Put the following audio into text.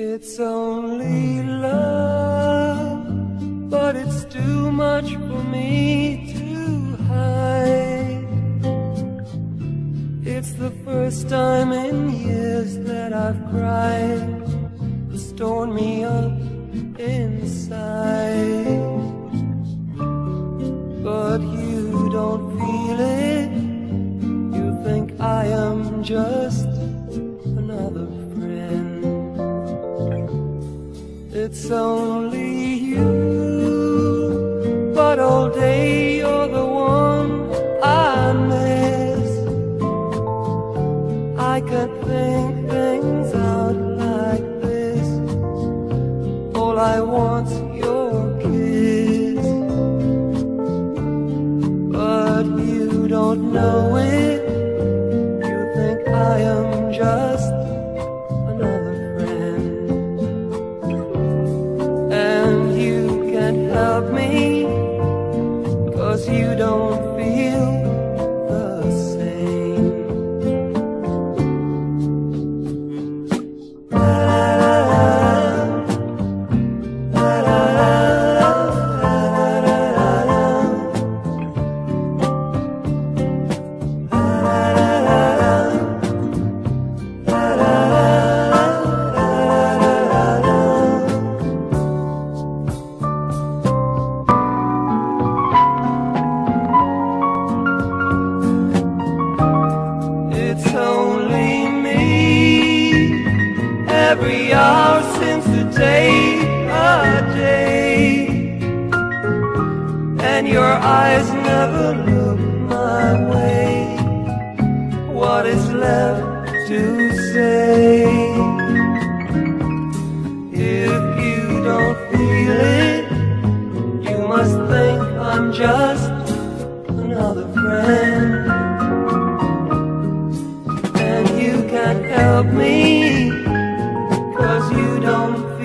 It's only love, but it's too much for me to hide. It's the first time in years that I've cried. It's torn me up inside. But you don't feel it. You think I am just It's only you, but all day you're the one I miss. I can't think things out like this. All I want's your kiss, but you don't know Cause you don't feel Three hours since the day a day And your eyes never look my way. What is left to say? If you don't feel it You must think I'm just another friend. And you can't help me you don't